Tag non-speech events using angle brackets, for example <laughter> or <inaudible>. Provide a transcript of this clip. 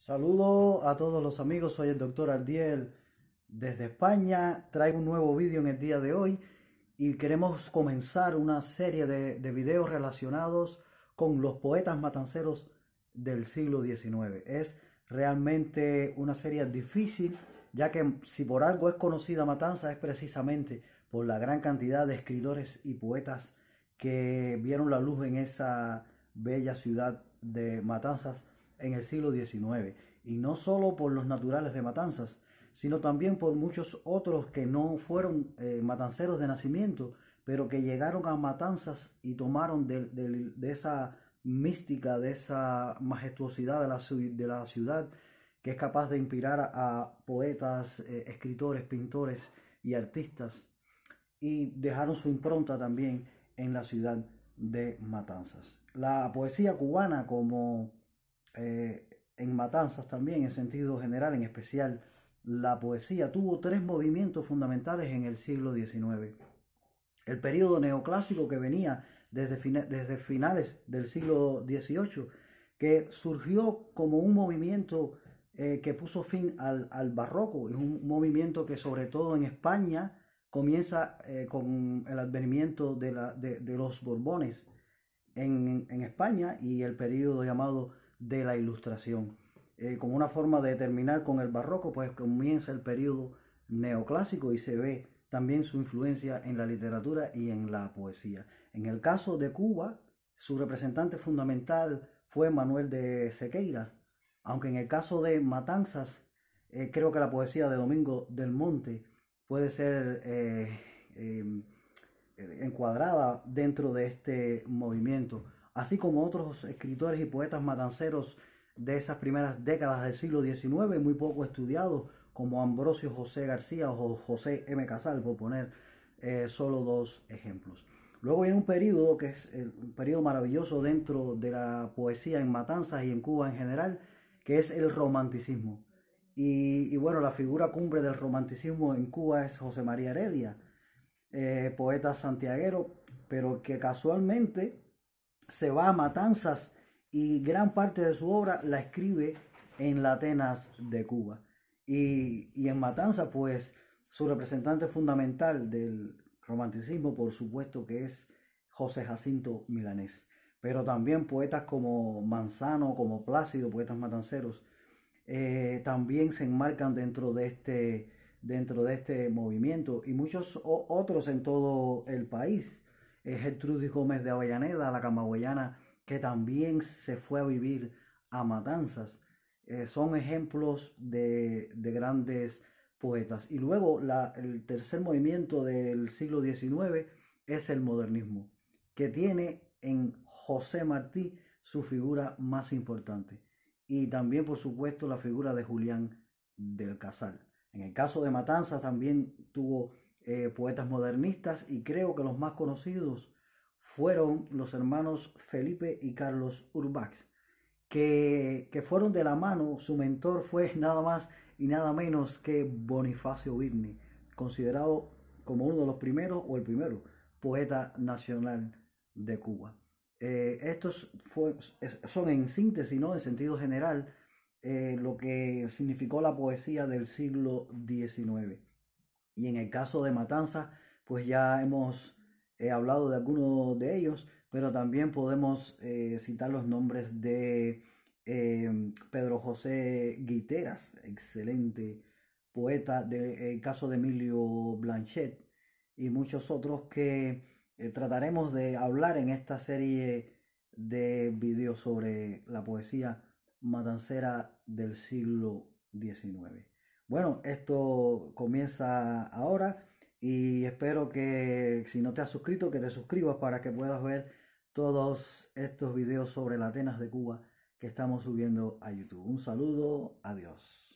Saludo a todos los amigos, soy el doctor Ardiel desde España. Traigo un nuevo vídeo en el día de hoy y queremos comenzar una serie de, de videos relacionados con los poetas matanceros del siglo XIX. Es realmente una serie difícil, ya que si por algo es conocida Matanza es precisamente por la gran cantidad de escritores y poetas que vieron la luz en esa bella ciudad de Matanzas en el siglo XIX, y no solo por los naturales de Matanzas, sino también por muchos otros que no fueron eh, matanceros de nacimiento, pero que llegaron a Matanzas y tomaron de, esa mística, de esa majestuosidad de la, de la, ciudad, que es capaz de inspirar a, poetas, eh, escritores, pintores y artistas, y dejaron su impronta también en la ciudad de Matanzas. La poesía cubana como eh, en Matanzas también, en sentido general, en especial la poesía, tuvo tres movimientos fundamentales en el siglo XIX. El periodo neoclásico que venía desde, desde finales del siglo XVIII, que surgió como un movimiento eh, que puso fin al, barroco, es un movimiento que sobre todo en España comienza eh, con el advenimiento de, la, de, los Borbones en, en, España y el periodo llamado de la ilustración. Eh, como una forma de terminar con el barroco, pues comienza el periodo neoclásico y se ve también su influencia en la literatura y en la poesía. En el caso de Cuba, su representante fundamental fue Manuel de Sequeira, aunque en el caso de Matanzas, eh, creo que la poesía de Domingo del Monte puede ser eh, em, encuadrada dentro de este movimiento así como otros escritores y poetas matanceros de esas primeras décadas del siglo XIX, muy poco estudiados, como Ambrosio José García o José M. Casal, por poner eh, solo dos ejemplos. Luego viene un periodo que es un periodo maravilloso dentro de la poesía en Matanzas y en Cuba en general, que es el romanticismo. Y, bueno, la figura cumbre del romanticismo en Cuba es José María Heredia, eh, poeta santiaguero, pero que casualmente se va a Matanzas y gran parte de su obra la escribe en la Atenas de Cuba. Y, y en Matanzas, pues, su representante fundamental del romanticismo, por supuesto, que es José Jacinto Milanés. Pero también poetas como Manzano, como Plácido, poetas matanceros, eh, también se enmarcan dentro de este, dentro de este movimiento y muchos otros en todo el país Gertrudis Gómez de Avellaneda, la camagüeyana, que también se fue a vivir a Matanzas. Eh, son ejemplos de, grandes poetas. Y luego el tercer movimiento del siglo XIX es el modernismo, que tiene en José Martí su figura más importante. Y también, por supuesto, la figura de Julián del Casal. En el caso de Matanzas también tuvo eh, poetas modernistas y creo que los más conocidos fueron los hermanos Felipe y Carlos Urbach, que, que fueron de la mano, su mentor fue <laughs> nada más y nada menos que Bonifacio Birni, considerado como uno de los primeros o el primero poeta nacional de Cuba. Eh, estos son en síntesis, ¿no? en sentido general, eh, lo que significó la poesía del siglo XIX. Y en el caso de Matanza, pues ya hemos eh, hablado de algunos de ellos, pero también podemos eh, citar los nombres de em, Pedro José Guiteras, excelente poeta, del caso de Emilio Blanchet y muchos otros que eh, trataremos de hablar en esta serie de videos sobre la poesía matancera del siglo XIX. Bueno, esto comienza ahora y espero que si no te has suscrito, que te suscribas para que puedas ver todos estos videos sobre las Atenas de Cuba que estamos subiendo a YouTube. Un saludo, adiós.